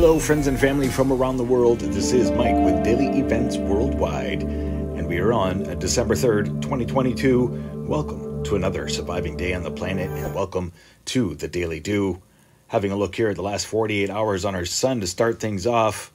Hello, friends and family from around the world. This is Mike with Daily Events Worldwide, and we are on uh, December 3rd, 2022. Welcome to another surviving day on the planet, and welcome to the Daily Do. Having a look here at the last 48 hours on our sun to start things off.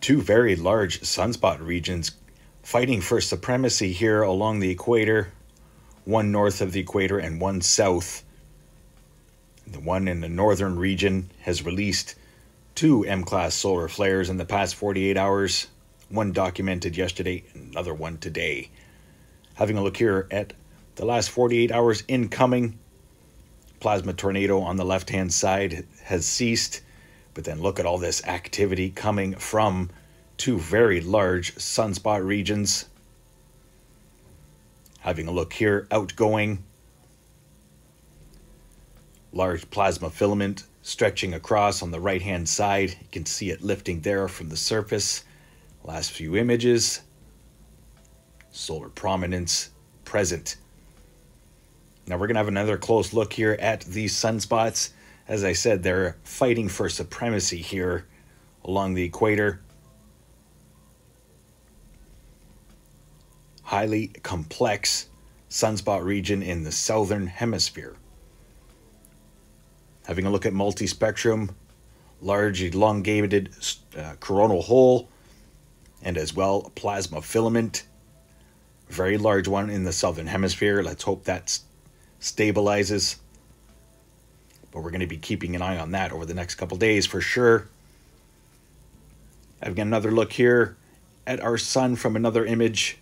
Two very large sunspot regions fighting for supremacy here along the equator, one north of the equator and one south. The one in the northern region has released two M class solar flares in the past 48 hours, one documented yesterday, another one today. Having a look here at the last 48 hours incoming, plasma tornado on the left hand side has ceased, but then look at all this activity coming from two very large sunspot regions. Having a look here, outgoing, large plasma filament stretching across on the right hand side. You can see it lifting there from the surface. Last few images. Solar prominence present. Now we're going to have another close look here at these sunspots. As I said, they're fighting for supremacy here along the equator. Highly complex sunspot region in the southern hemisphere having a look at multispectrum, large elongated uh, coronal hole, and as well plasma filament. Very large one in the southern hemisphere. Let's hope that stabilizes. But we're going to be keeping an eye on that over the next couple days for sure. I've got another look here at our sun from another image.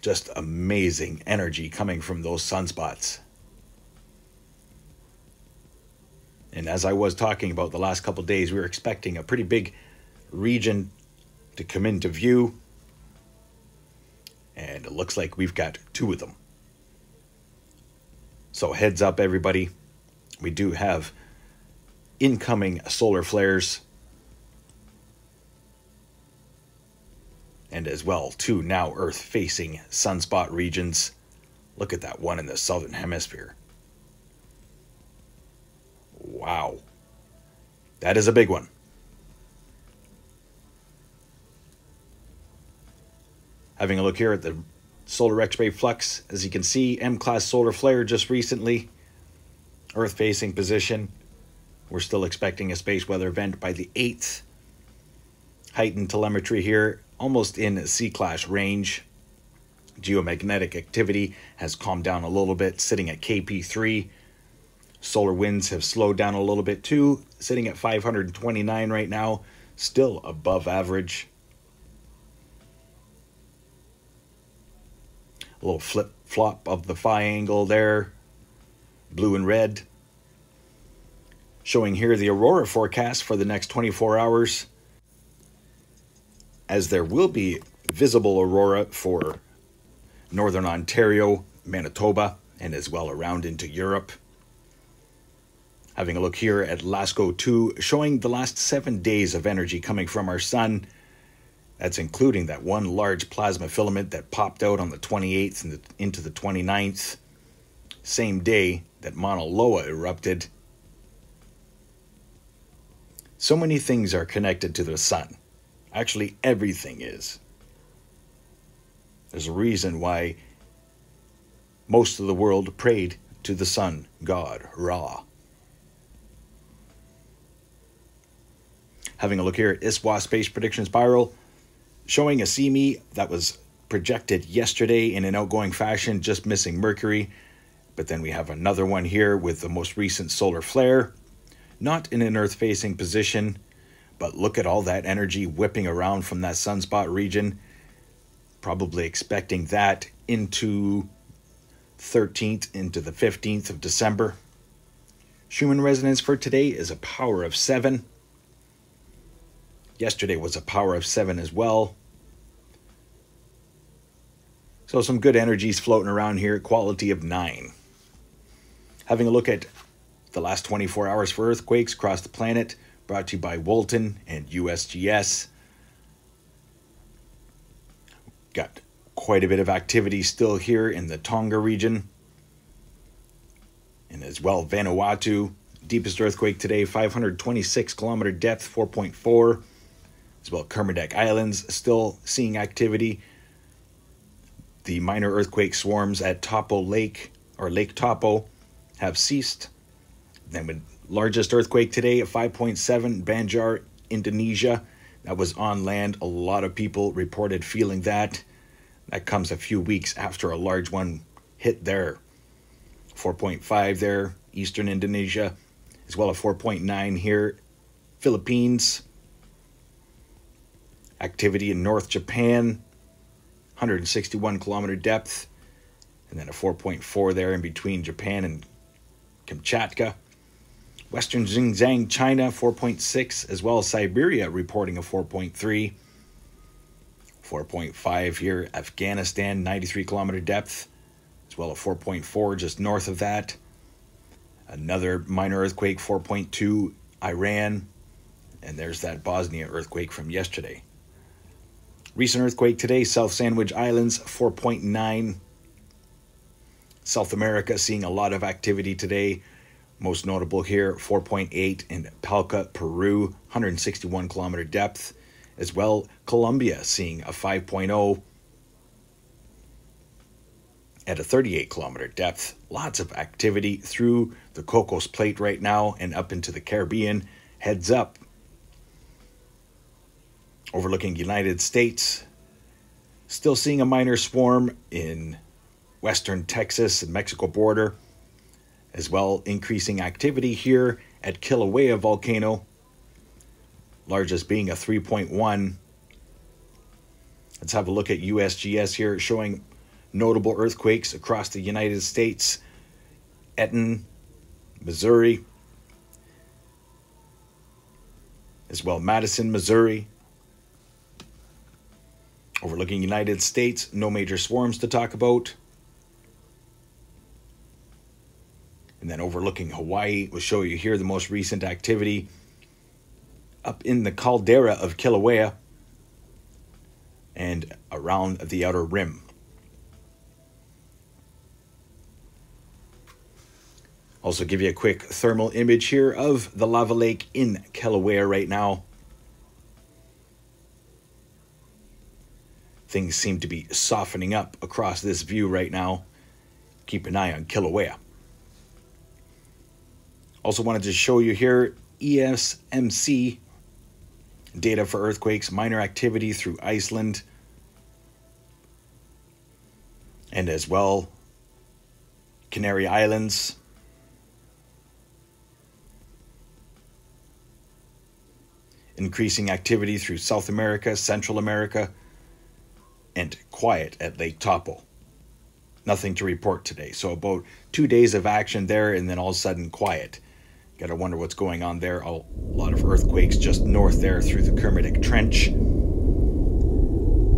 Just amazing energy coming from those sunspots. And as I was talking about the last couple days, we were expecting a pretty big region to come into view. And it looks like we've got two of them. So heads up, everybody. We do have incoming solar flares. And as well, two now Earth facing sunspot regions. Look at that one in the southern hemisphere. Wow. That is a big one. Having a look here at the solar X-ray flux, as you can see, M-class solar flare just recently, Earth-facing position. We're still expecting a space weather event by the 8th. Heightened telemetry here, almost in C-class range. Geomagnetic activity has calmed down a little bit, sitting at KP3 Solar winds have slowed down a little bit too, sitting at 529 right now, still above average. A little flip flop of the phi angle there, blue and red. Showing here the aurora forecast for the next 24 hours, as there will be visible aurora for northern Ontario, Manitoba, and as well around into Europe. Having a look here at LASCO 2, showing the last seven days of energy coming from our sun. That's including that one large plasma filament that popped out on the 28th and into the 29th, same day that Mauna Loa erupted. So many things are connected to the sun. Actually, everything is. There's a reason why most of the world prayed to the sun god, Ra. Having a look here at ISWA Space Prediction Spiral, showing a CME that was projected yesterday in an outgoing fashion, just missing Mercury. But then we have another one here with the most recent solar flare, not in an Earth facing position, but look at all that energy whipping around from that sunspot region. Probably expecting that into 13th into the 15th of December. Schumann resonance for today is a power of 7. Yesterday was a power of seven as well. So some good energies floating around here, quality of nine. Having a look at the last 24 hours for earthquakes across the planet, brought to you by Walton and USGS. Got quite a bit of activity still here in the Tonga region. And as well, Vanuatu, Deepest earthquake today, 526 kilometer depth, 4.4. As well, Kermadec Islands still seeing activity. The minor earthquake swarms at Taupo Lake or Lake Taupo have ceased. Then, the largest earthquake today at 5.7, Banjar, Indonesia. That was on land. A lot of people reported feeling that. That comes a few weeks after a large one hit there. 4.5 there, eastern Indonesia, as well as 4.9 here, Philippines. Activity in North Japan, 161 kilometer depth, and then a 4.4 there in between Japan and Kamchatka. Western Xinjiang, China, 4.6, as well as Siberia reporting a 4.3. 4.5 here, Afghanistan, 93 kilometer depth, as well as 4.4 just north of that. Another minor earthquake, 4.2, Iran, and there's that Bosnia earthquake from yesterday. Recent earthquake today, South Sandwich Islands, 4.9. South America seeing a lot of activity today. Most notable here, 4.8 in Palca, Peru, 161 kilometer depth. As well, Colombia seeing a 5.0 at a 38 kilometer depth. Lots of activity through the Cocos Plate right now and up into the Caribbean. Heads up. Overlooking United States. Still seeing a minor swarm in western Texas and Mexico border as well increasing activity here at Kilauea volcano, largest being a 3.1. Let's have a look at USGS here, showing notable earthquakes across the United States. Eton, Missouri, as well Madison, Missouri. Overlooking United States, no major swarms to talk about. And then overlooking Hawaii we'll show you here the most recent activity up in the caldera of Kilauea and around the outer rim. Also, give you a quick thermal image here of the lava lake in Kilauea right now. Things seem to be softening up across this view right now. Keep an eye on Kilauea. Also wanted to show you here ESMC data for earthquakes, minor activity through Iceland, and as well Canary Islands. Increasing activity through South America, Central America, and quiet at Lake Taupo. Nothing to report today. So, about two days of action there, and then all of a sudden, quiet. Gotta wonder what's going on there. A lot of earthquakes just north there through the Kermadec Trench.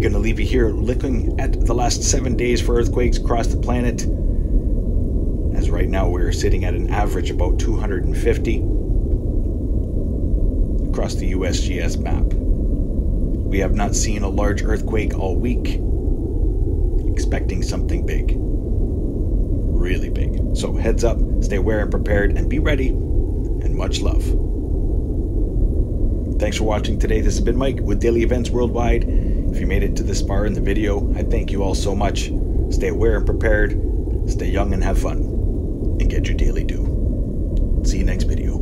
Gonna leave you here looking at the last seven days for earthquakes across the planet. As right now we're sitting at an average about 250 across the USGS map. We have not seen a large earthquake all week. Expecting something big. Really big. So heads up, stay aware and prepared, and be ready and much love. Thanks for watching today. This has been Mike with Daily Events Worldwide. If you made it to this far in the video, I thank you all so much. Stay aware and prepared, stay young and have fun, and get your daily due. See you next video.